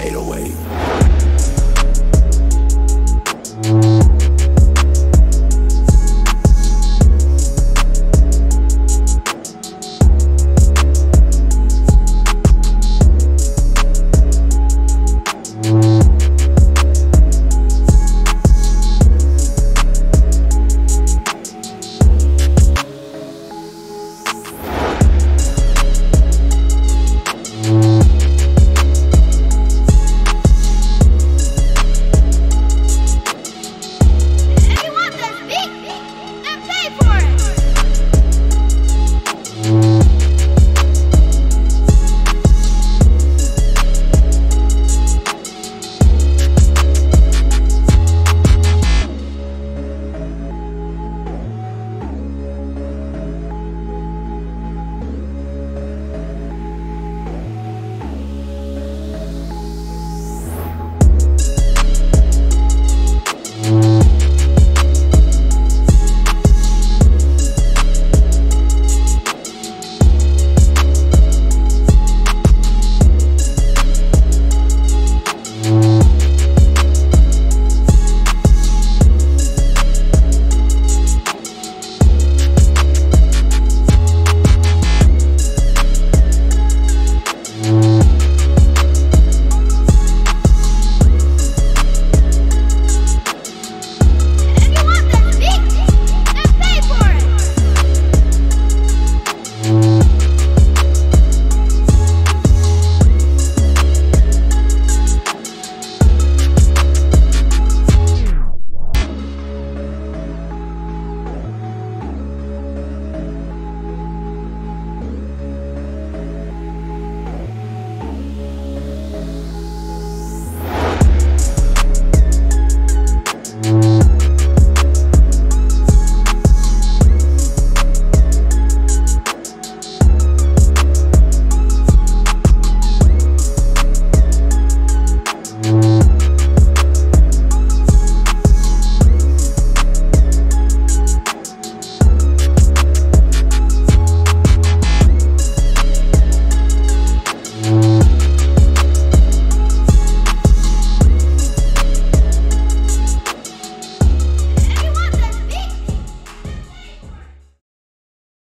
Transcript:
808.